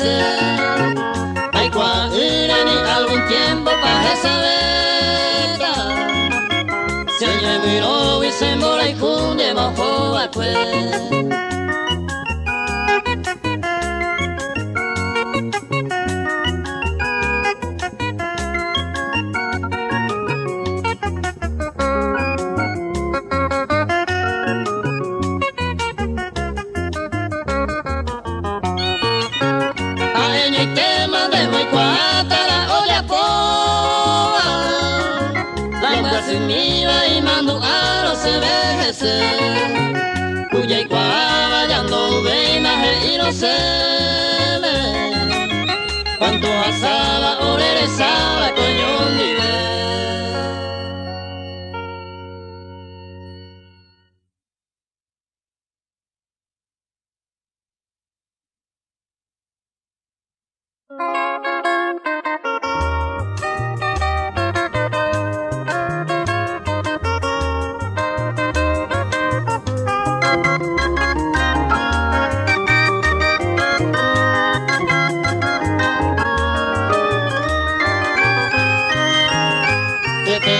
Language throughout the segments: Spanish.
Hay cuadra ni algún tiempo para esa saber. Se llevó y se mora y cunde bajo a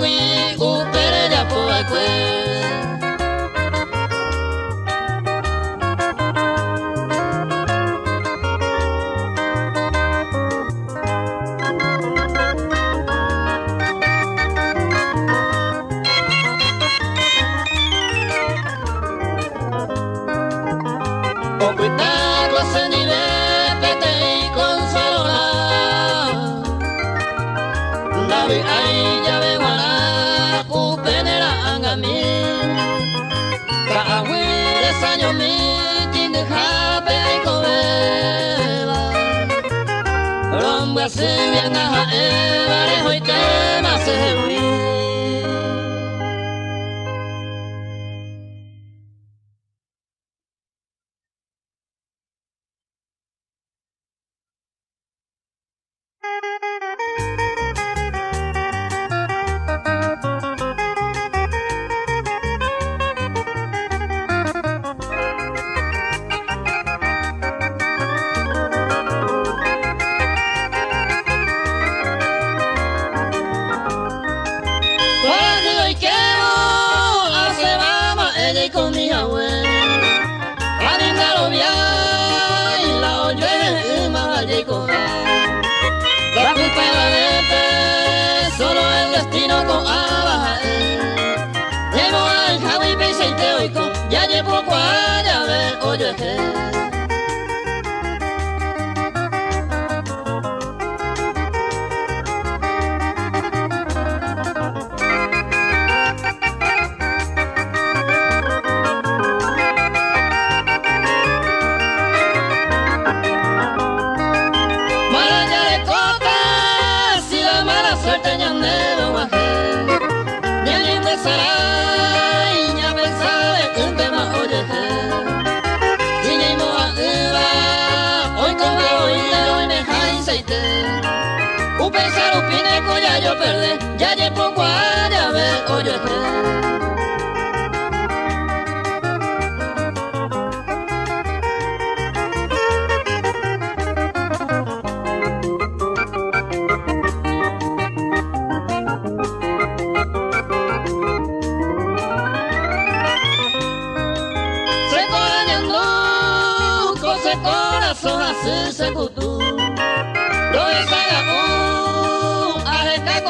mi upere da po akwe se viene a él, hoy te nace Llevo al Javi y te oigo, ya llevo cuaya, ver, oye, ya llevo ver, oye.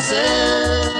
myself.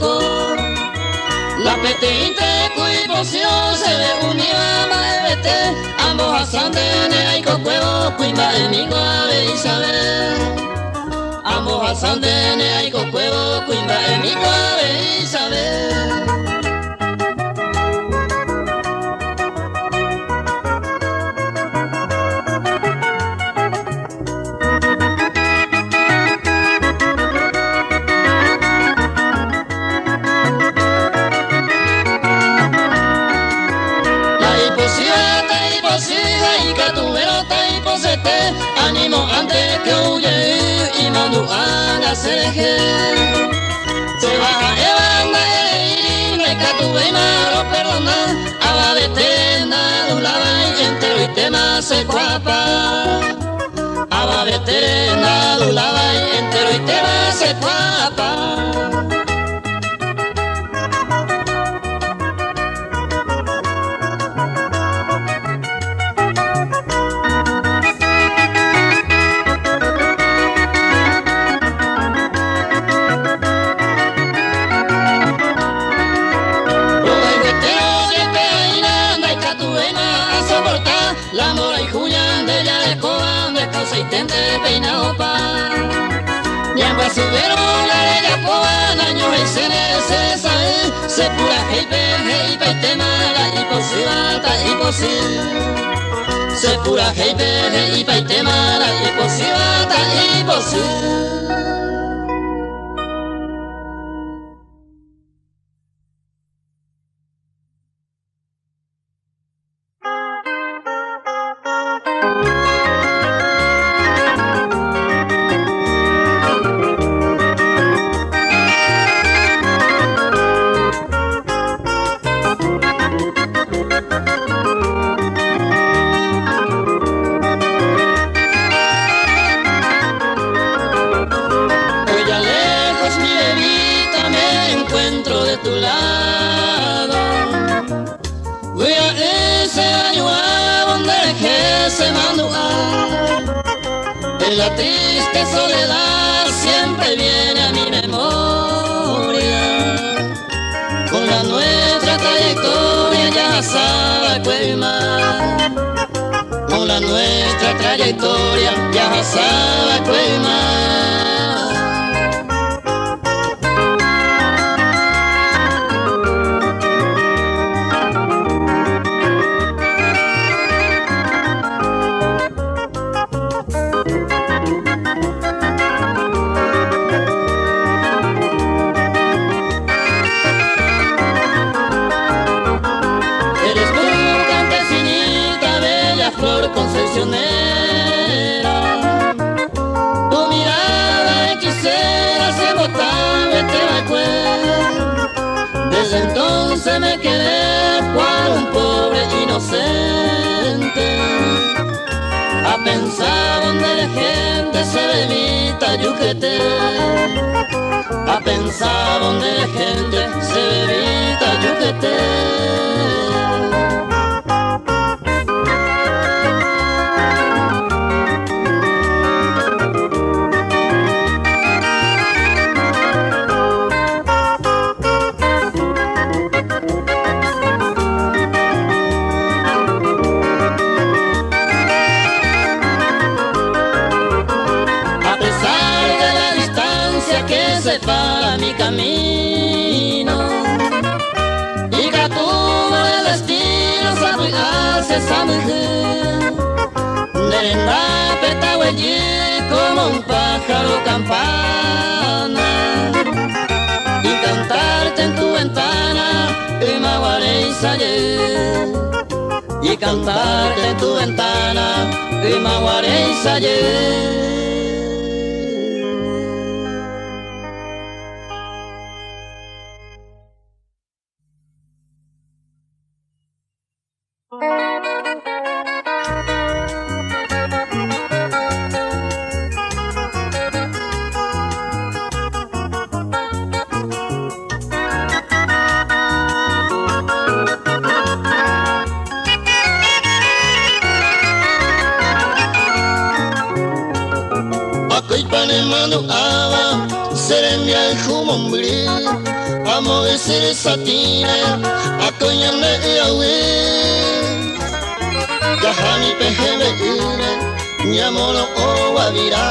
La petite cuipoción se ve unida maebete Ambos asandene y cocuevo cuimba emigo ave Isabel. Ambos asandene y cocuevo cuimba emigo ave Isabel seje Se baja evanda e me catuve y malo perdona. Aba de tena dulaba y entero y tema se cuapa Aba de tena dulaba y entero y tema se cuapa subieron la ley poa año y se sae se pura hei pe hei pe te mala y posibata y posil se pura pe hei pe te mala y posibata y posil se como un pájaro campana. Y cantarte en tu ventana y maguaré y cantarte en tu ventana y maguaré siri satine akoyane yawe Yahani peheme ire nyamolo owavira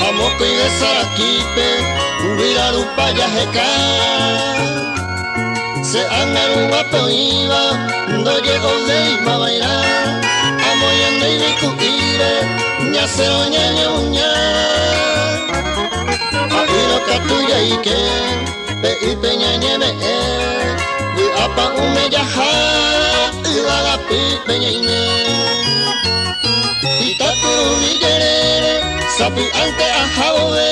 hamoko igesarakipe ubira lupa yaheka se angaru wapoiva ndoye olei mabaira amoyande ibikuire nyasero nyanyaunya Abiro katuya ike pe ñeme e apa ume jaha iwaga pi peña ine itakuru vigerere sapi ante ajawe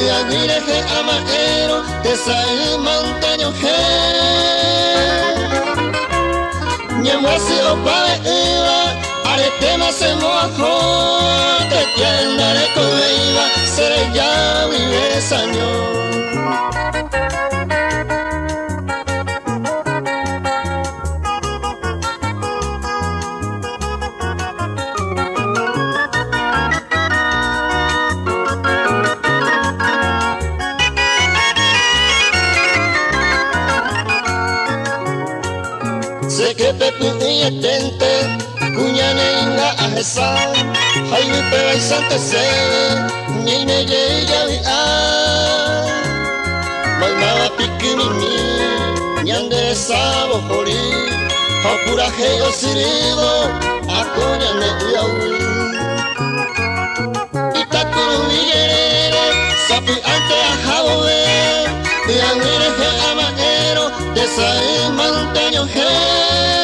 y aguire je amaero te sai montaño je ñemwasi opae iwa aretema se mojo. Te tiendare coiva seré ya vive sañor yetente kuñane inga ahesa haimi peba isante se nyine ye yawi a maimaba pikimimi nyande sabo hori hakura hego sirido akonyane yawi itakuru igerere sapi ante ahawe Yangire he amaero, desai manteño he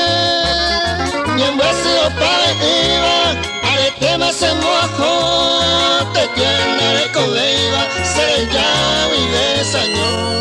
pareja, ale tema se mojo, te llenaré con leiva, se llama y desañó.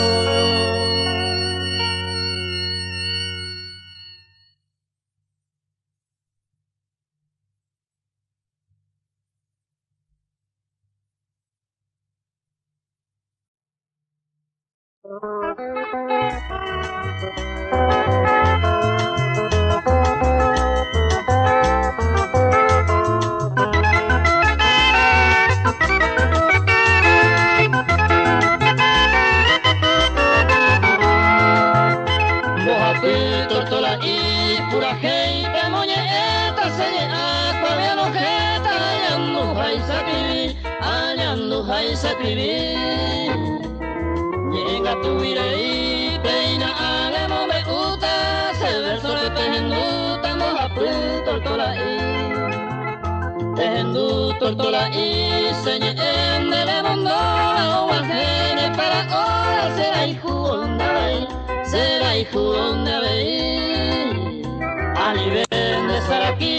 sacribir Llega tu virei peina ale mobe uta Se verso le tehendu tamo hapru tortola i Tehendu tortola i señe ende le mondo la oasene para ora será hijo onda vei Será hijo onda vei Ali vende saraki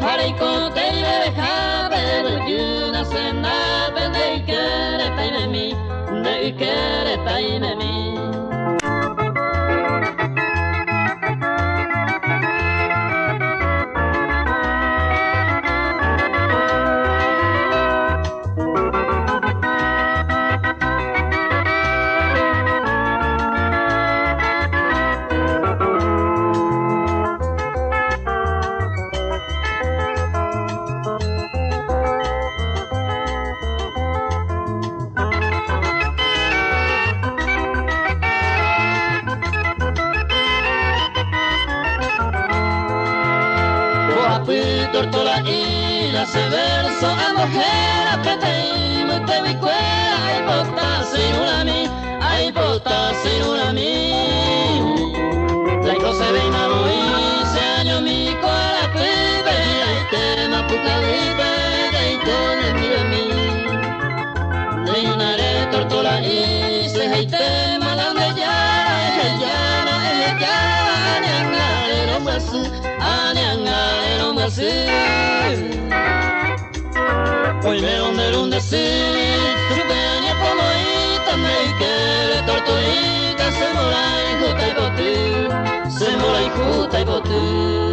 jarei kote y le deja beber yuna cenar quel cœur est pas aimé. tortola y la se verso a mujer apreté y me te decir. Oimeron de un decir. Venía como ita, me quiere tortuita, se mora injuta y botín. Se mora injuta y botín.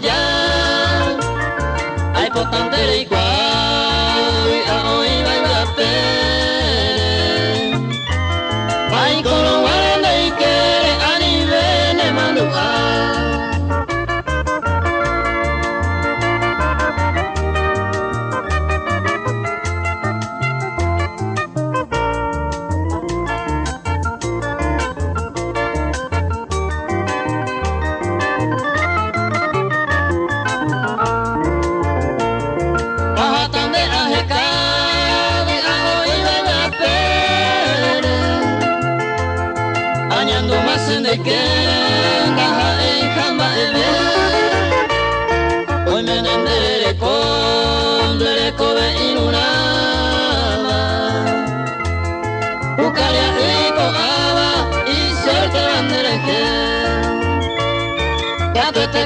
ya, hay potente igual.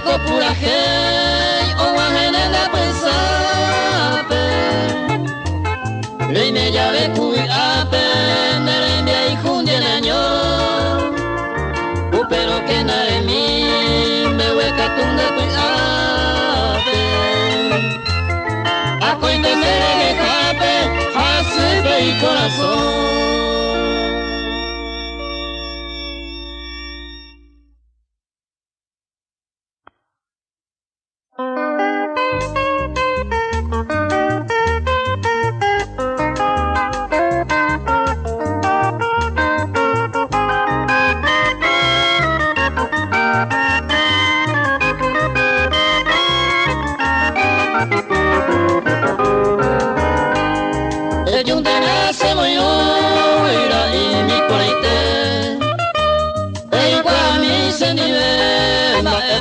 Copura hey o wajene la pensape Reine llave cubi ape Nere y jundien año Pero que nare mi me hueca tunga tu ape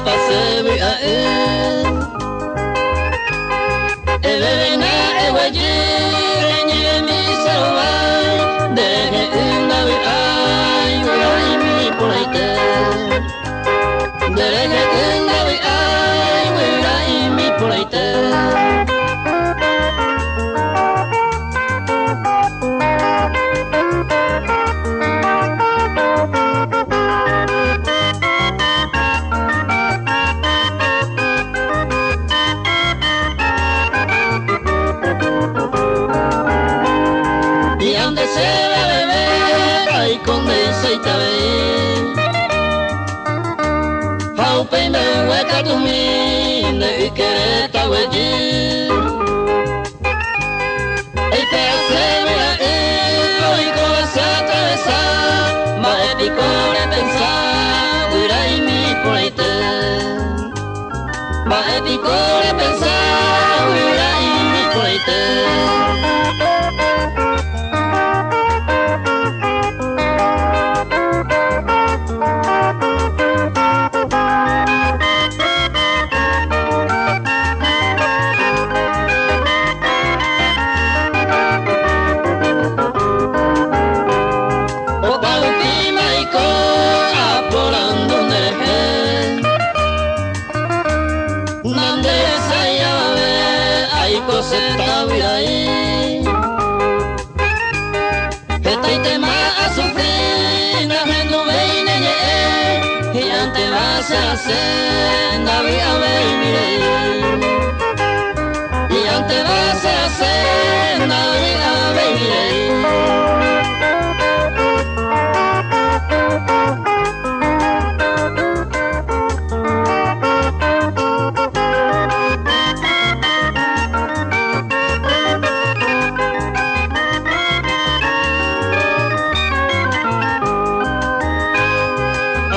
قسم أئل because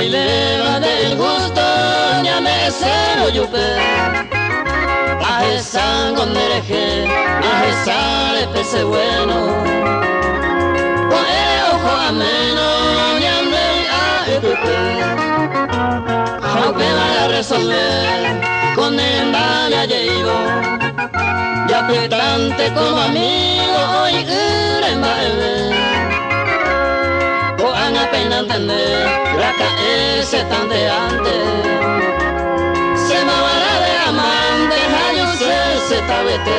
Moco y leva del gusto, ñame cero yupe. Aje sango nereje, aje sale pese bueno. Oe ojo ameno, ñame a epepe. Aunque vaya a resolver, con el vaya llego. Ya petante como amigo, hoy ure maele. Entender, la ese tan de antes. Se va de amante, años se tabete.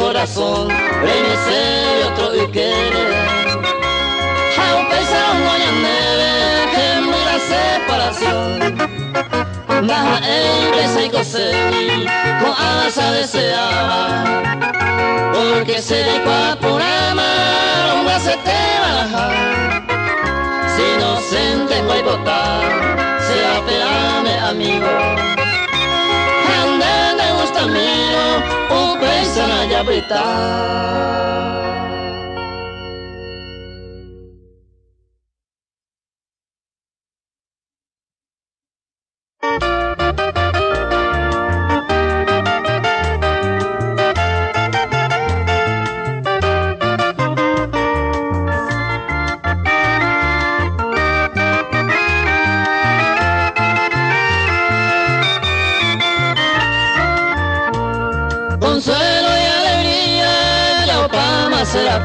Corazón, reinicie otro y quiere. A un paisano neve que la separación. Baja el y coseí, con asa deseaba. Porque se de por amar, un se te baraja. Si inocente voy a votar, sea peame amigo. Camino, o pensa de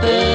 happy.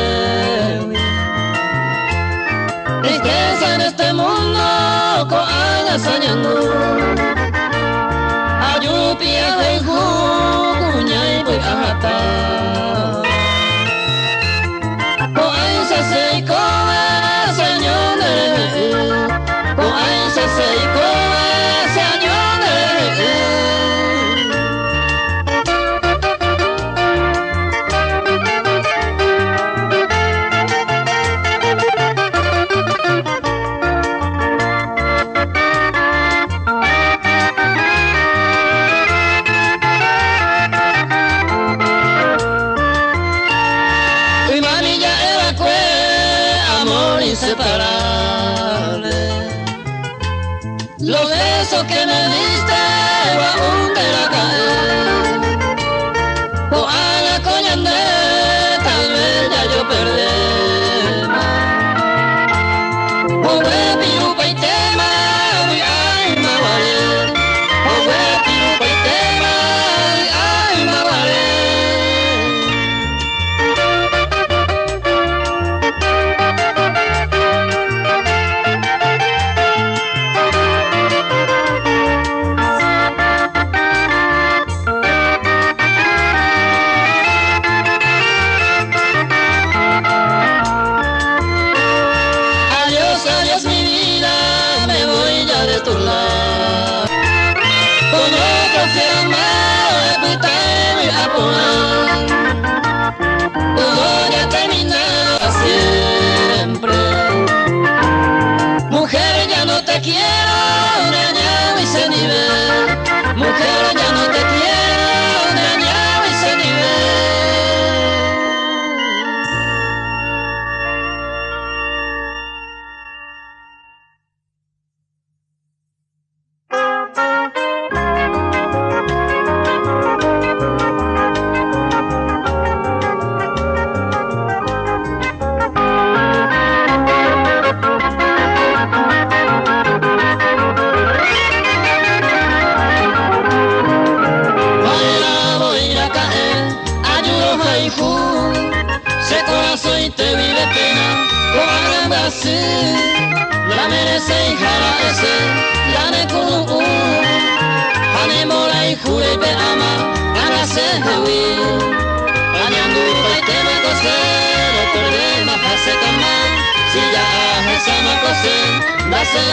Si ya es a no coser, va a ser.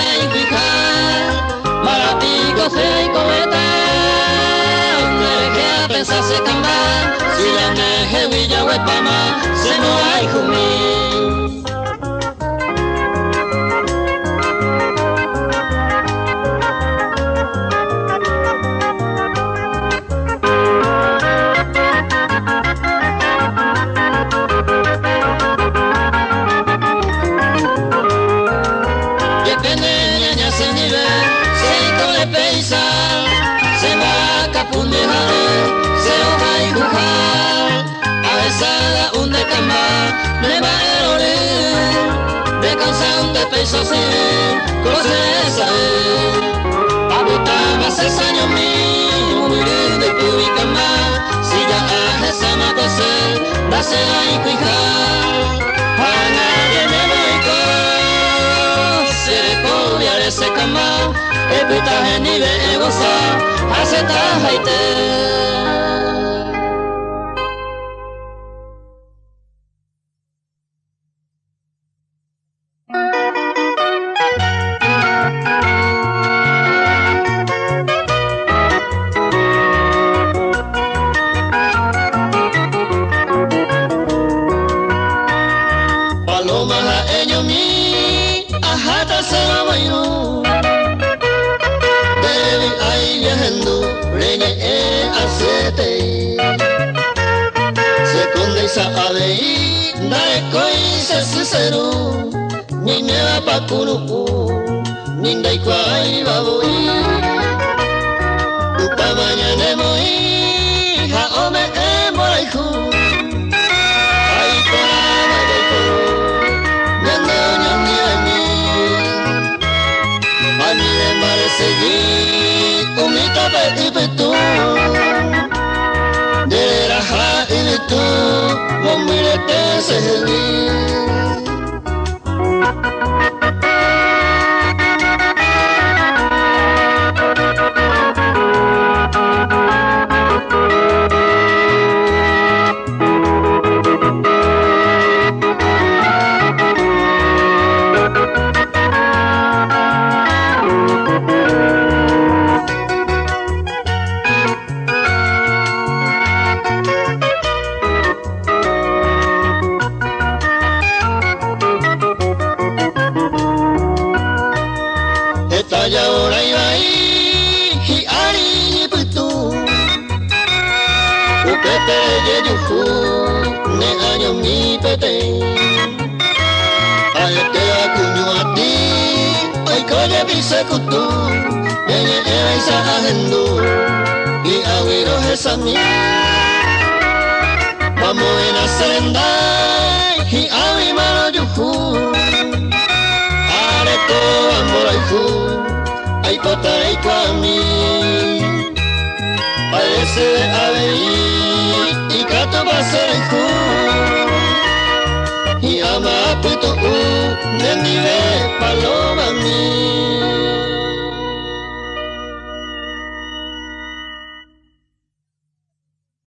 Para ti coser y cometa, no es que a pensarse cambiar. Si ya no es que huilla se no hay jumil. No hay jumí. peso se cosa Abutama se años mi Murir de pública más. Si ya hace sama cosa Dase ahí cuija Para voy con Se recoge ese cama. Epitaje ni de goza Hace tajaite pakunu